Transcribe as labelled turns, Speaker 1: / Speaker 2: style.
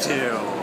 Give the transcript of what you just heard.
Speaker 1: to.